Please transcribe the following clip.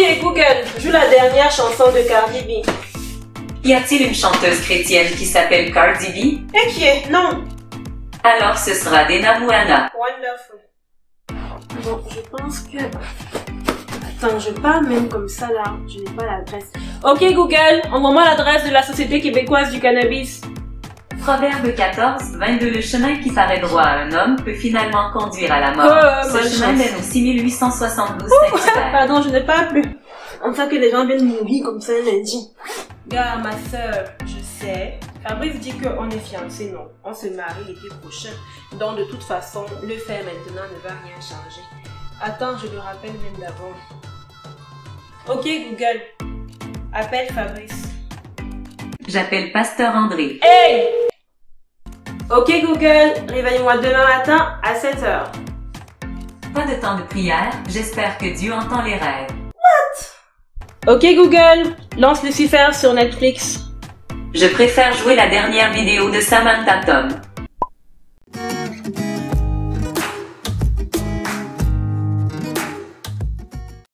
Ok, Google, joue la dernière chanson de Cardi B. Y a-t-il une chanteuse chrétienne qui s'appelle Cardi B? Et qui est? Non. Alors ce sera Dena Mouana. Wonderful. Bon, je pense que... Attends, je parle même comme ça là. Je n'ai pas l'adresse. Ok, Google, envoie-moi l'adresse de la Société québécoise du cannabis. Proverbe 14, 22 Le chemin qui paraît droit à un homme peut finalement conduire à la mort. Oh, Ce chemin mène au 6872 Saint-Hubert. Pardon, je n'ai pas plus. Enfin que les gens viennent mourir comme ça lundi. Gars, ma soeur, je sais. Fabrice dit qu'on est fiancés, non. On se marie l'été prochain. Donc de toute façon, le faire maintenant ne va rien changer. Attends, je le rappelle même d'abord. Ok Google, appelle Fabrice. J'appelle Pasteur André. Hey Ok Google, réveille-moi demain matin à 7h. Pas de temps de prière, j'espère que Dieu entend les rêves. Ok Google, lance Lucifer sur Netflix. Je préfère jouer la dernière vidéo de Samantha Tom.